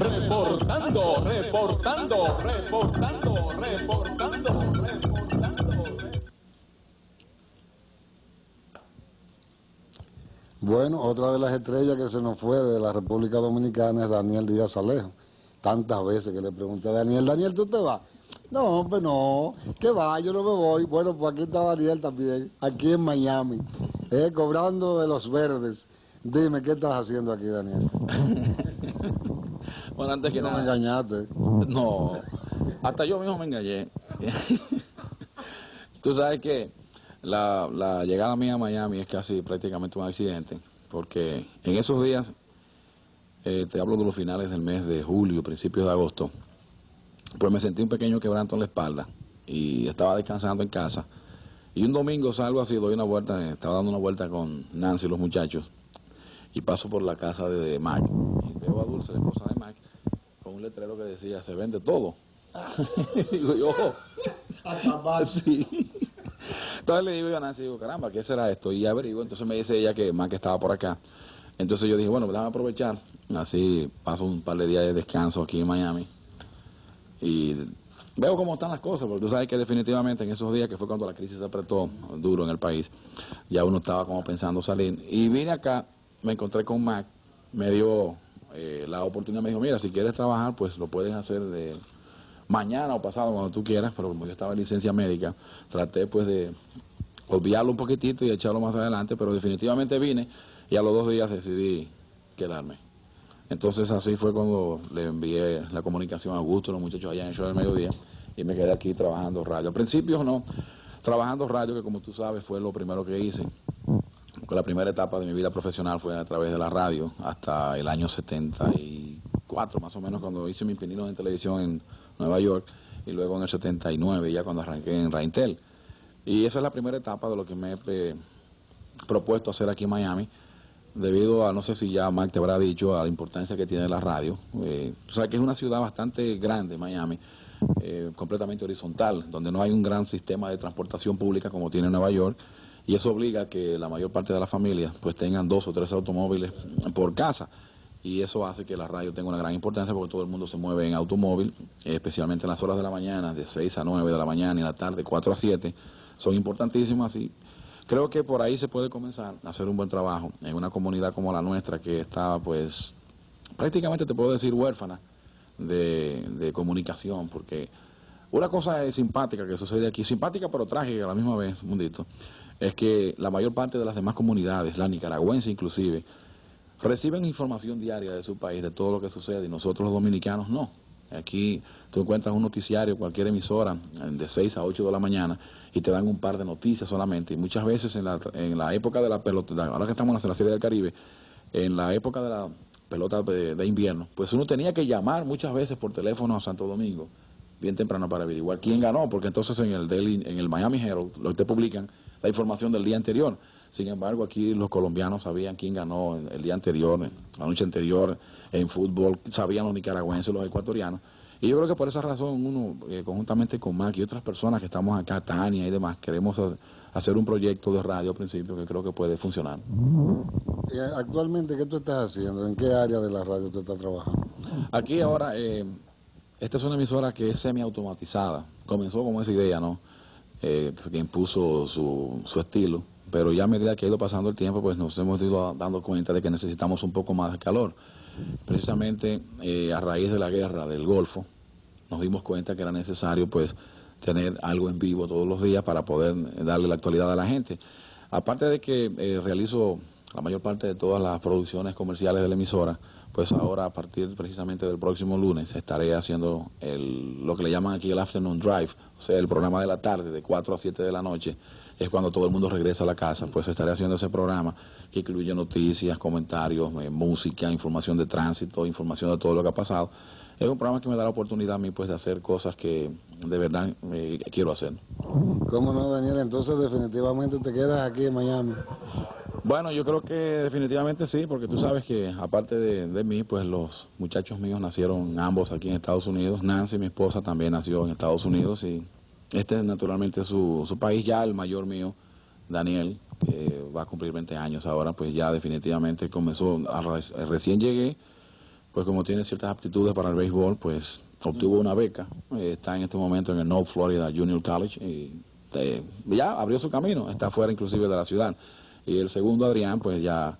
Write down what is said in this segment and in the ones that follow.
Reportando, reportando, reportando, reportando, reportando. Bueno, otra de las estrellas que se nos fue de la República Dominicana es Daniel Díaz Alejo. Tantas veces que le pregunté a Daniel, Daniel, ¿tú te vas? No, hombre, no, que va, yo no me voy. Bueno, pues aquí está Daniel también, aquí en Miami, eh, cobrando de los verdes. Dime, ¿qué estás haciendo aquí, Daniel? bueno, antes que no nada... me engañaste. No, hasta yo mismo me engañé. Tú sabes que la, la llegada mía a Miami es casi prácticamente un accidente, porque en esos días, eh, te hablo de los finales del mes de julio, principios de agosto, pues me sentí un pequeño quebranto en la espalda y estaba descansando en casa. Y un domingo salgo así, doy una vuelta, estaba dando una vuelta con Nancy y los muchachos, y paso por la casa de Mac. Y veo a Dulce, la esposa de Mac, con un letrero que decía, se vende todo. digo yo, sí. Entonces le digo a Nancy, digo, caramba, ¿qué será esto? Y averiguo, entonces me dice ella que Mac estaba por acá. Entonces yo dije, bueno, déjame aprovechar, así paso un par de días de descanso aquí en Miami y veo cómo están las cosas, porque tú sabes que definitivamente en esos días, que fue cuando la crisis se apretó duro en el país, ya uno estaba como pensando salir. Y vine acá, me encontré con Mac, me dio eh, la oportunidad, me dijo, mira, si quieres trabajar, pues lo puedes hacer de mañana o pasado, cuando tú quieras, pero como yo estaba en licencia médica, traté pues de obviarlo un poquitito y echarlo más adelante, pero definitivamente vine y a los dos días decidí quedarme. Entonces así fue cuando le envié la comunicación a Augusto, los muchachos allá en el show del mediodía, y me quedé aquí trabajando radio. Al principio no, trabajando radio, que como tú sabes fue lo primero que hice. La primera etapa de mi vida profesional fue a través de la radio, hasta el año 74 más o menos, cuando hice mi pininos en televisión en Nueva York, y luego en el 79 ya cuando arranqué en Raintel. Y esa es la primera etapa de lo que me he propuesto hacer aquí en Miami debido a, no sé si ya Mark te habrá dicho, a la importancia que tiene la radio. Eh, o sea, que es una ciudad bastante grande, Miami, eh, completamente horizontal, donde no hay un gran sistema de transportación pública como tiene Nueva York, y eso obliga a que la mayor parte de las familias pues tengan dos o tres automóviles por casa. Y eso hace que la radio tenga una gran importancia porque todo el mundo se mueve en automóvil, especialmente en las horas de la mañana, de 6 a 9 de la mañana y en la tarde, 4 a 7, son importantísimas y Creo que por ahí se puede comenzar a hacer un buen trabajo en una comunidad como la nuestra que está pues prácticamente te puedo decir huérfana de, comunicación porque una cosa es simpática que sucede aquí, simpática pero trágica a la misma vez, mundito, es que la mayor parte de las demás comunidades, la nicaragüense inclusive, reciben información diaria de su país, de todo lo que sucede, y nosotros los dominicanos no. Aquí tú encuentras un noticiario, cualquier emisora, de 6 a 8 de la mañana, y te dan un par de noticias solamente. Y muchas veces en la, en la época de la pelota, ahora que estamos en la Serie del Caribe, en la época de la pelota de, invierno, pues uno tenía que llamar muchas veces por teléfono a Santo Domingo, bien temprano para averiguar quién ganó, porque entonces en el Daily, en el Miami Herald, lo que te publican la información del día anterior. Sin embargo, aquí los colombianos sabían quién ganó el día anterior, la noche anterior, en fútbol, sabían los nicaragüenses, los ecuatorianos. Y yo creo que por esa razón uno, eh, conjuntamente con Mac y otras personas que estamos acá, Tania y demás, queremos hacer un proyecto de radio al principio que creo que puede funcionar. ¿Y actualmente qué tú estás haciendo? ¿En qué área de la radio tú estás trabajando? Aquí ahora, eh, esta es una emisora que es semi-automatizada. Comenzó como esa idea, ¿no? Eh, que impuso su, su estilo, pero ya a medida que ha ido pasando el tiempo, pues nos hemos ido dando cuenta de que necesitamos un poco más de calor precisamente eh, a raíz de la guerra del Golfo, nos dimos cuenta que era necesario pues tener algo en vivo todos los días para poder darle la actualidad a la gente. Aparte de que eh, realizo la mayor parte de todas las producciones comerciales de la emisora, pues ahora a partir precisamente del próximo lunes estaré haciendo el, lo que le llaman aquí el afternoon drive, o sea, el programa de la tarde de 4 a 7 de la noche, es cuando todo el mundo regresa a la casa, pues estaré haciendo ese programa que incluye noticias, comentarios, eh, música, información de tránsito, información de todo lo que ha pasado. Es un programa que me da la oportunidad a mí pues de hacer cosas que de verdad eh, quiero hacer. ¿Cómo no, Daniel? Entonces definitivamente te quedas aquí en Miami. Bueno, yo creo que definitivamente sí, porque tú sabes que aparte de, de, mí, pues los muchachos míos nacieron ambos aquí en Estados Unidos. Nancy, mi esposa, también nació en Estados Unidos y este es naturalmente su, su país ya, el mayor mío, Daniel, que va a cumplir 20 años ahora, pues ya definitivamente comenzó, recién llegué, pues como tiene ciertas aptitudes para el béisbol, pues obtuvo una beca, está en este momento en el North Florida Junior College y eh, ya abrió su camino, está fuera inclusive de la ciudad. Y el segundo, Adrián, pues ya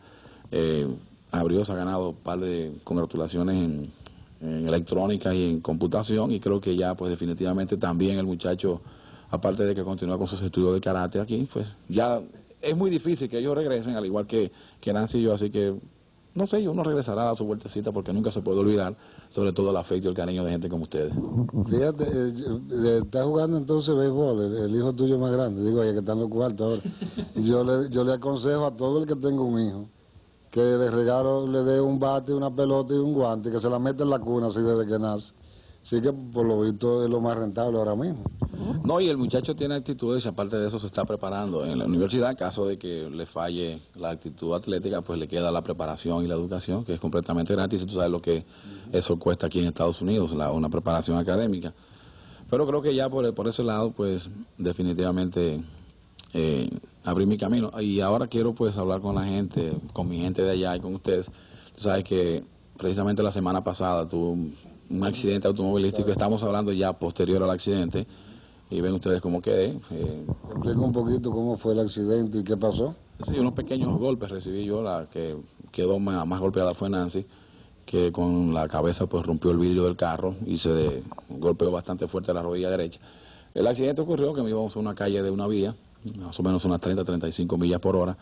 eh, abrió, se ha ganado un par de congratulaciones en, electrónica y en computación y creo que ya pues definitivamente también el muchacho, aparte de que continúa con sus estudios de karate aquí, pues ya es muy difícil que ellos regresen, al igual que, que Nancy y yo, así que no sé, uno regresará a su vueltecita porque nunca se puede olvidar, sobre todo el afecto y el cariño de gente como ustedes. Fíjate, eh, eh, está jugando entonces béisbol, el, hijo tuyo más grande, digo, ya que está en los cuartos ahora. Yo le, yo le aconsejo a todo el que tenga un hijo que de regalo le dé un bate, una pelota y un guante, que se la meta en la cuna así desde que nace. Así que por lo visto es lo más rentable ahora mismo. No, y el muchacho tiene actitudes y aparte de eso se está preparando. En la universidad, en caso de que le falle la actitud atlética, pues le queda la preparación y la educación, que es completamente gratis. Y tú sabes lo que eso cuesta aquí en Estados Unidos, la, una preparación académica. Pero creo que ya por, por ese lado, pues definitivamente eh, abrí mi camino. Y ahora quiero pues hablar con la gente, con mi gente de allá y con ustedes. Tú sabes que precisamente la semana pasada tuve un, accidente automovilístico. Estamos hablando ya posterior al accidente. Y ven ustedes cómo quedé. Eh, Explica un poquito cómo fue el accidente y qué pasó. sí, unos pequeños golpes recibí yo. La que quedó más, más golpeada fue Nancy, que con la cabeza pues rompió el vidrio del carro y se de- golpeó bastante fuerte la rodilla derecha. El accidente ocurrió que me íbamos a una calle de una vía, más o menos unas 30, 35 millas por hora,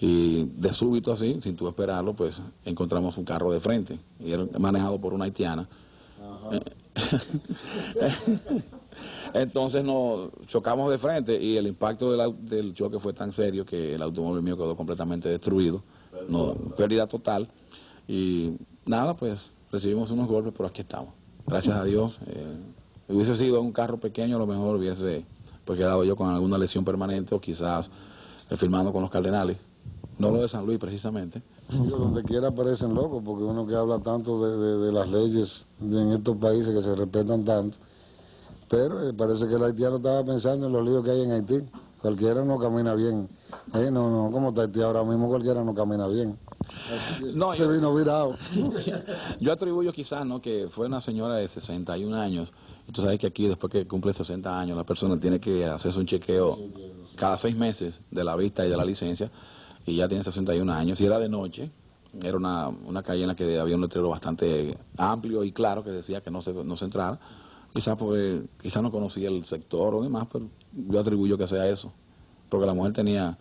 y de súbito así, sin tú esperarlo, pues encontramos un carro de frente, y era manejado por una haitiana. Entonces nos chocamos de frente y el impacto del, choque fue tan serio que el automóvil mío quedó completamente destruido, no, pérdida total. Y nada, pues recibimos unos golpes, pero aquí estamos. Gracias a Dios. eh, hubiese sido un carro pequeño, a lo mejor hubiese pues, quedado yo con alguna lesión permanente o quizás eh, firmando con los Cardenales. No lo de San Luis precisamente. Digo, donde quiera parecen locos, porque uno que habla tanto de, de- de las leyes de- en estos países que se respetan tanto, pero eh, parece que el haitiano estaba pensando en los líos que hay en Haití. Cualquiera no camina bien. Eh, no, no, como está Haití ahora mismo, cualquiera no camina bien. No, Se yo- vino virado. Yo atribuyo quizás, ¿no? Que fue una señora de 61 años. Y tú sabes que aquí, después que cumple 60 años, la persona tiene que hacerse un chequeo cada seis meses de la vista y de la licencia. Y ya tiene 61 años. Y era de noche. Era una, una calle en la que había un letrero bastante amplio y claro que decía que no se, no se entrara. Quizás pues, quizás no conocía el sector o demás, pero yo atribuyo que sea eso. Porque la mujer tenía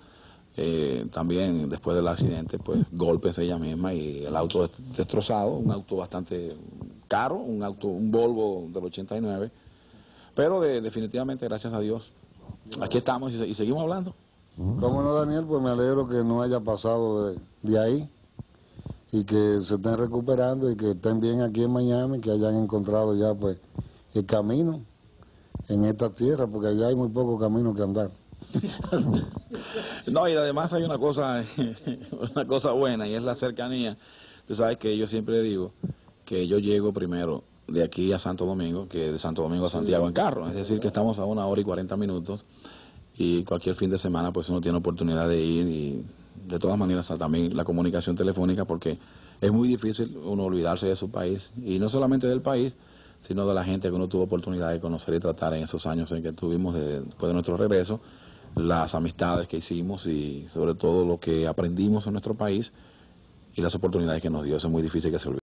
eh, también después del accidente pues golpes ella misma y el auto des- destrozado, un auto bastante caro, un auto, un Volvo del 89, pero de- definitivamente gracias a Dios aquí estamos y, y seguimos hablando. ¿Cómo no, Daniel? Pues me alegro que no haya pasado de, de ahí y que se estén recuperando y que estén bien aquí en Miami, que hayan encontrado ya pues el camino en esta tierra, porque allá hay muy poco camino que andar. No, y además hay una cosa, una cosa buena y es la cercanía. Tú sabes que yo siempre digo que yo llego primero de aquí a Santo Domingo que de Santo Domingo a Santiago en carro. Es decir, que estamos a una hora y 40 minutos y cualquier fin de semana pues uno tiene oportunidad de ir y de todas maneras también la comunicación telefónica porque es muy difícil uno olvidarse de su país y no solamente del país sino de la gente que uno tuvo oportunidad de conocer y tratar en esos años en que estuvimos de- después de nuestro regreso las amistades que hicimos y sobre todo lo que aprendimos en nuestro país y las oportunidades que nos dio. Eso es muy difícil que se olvide.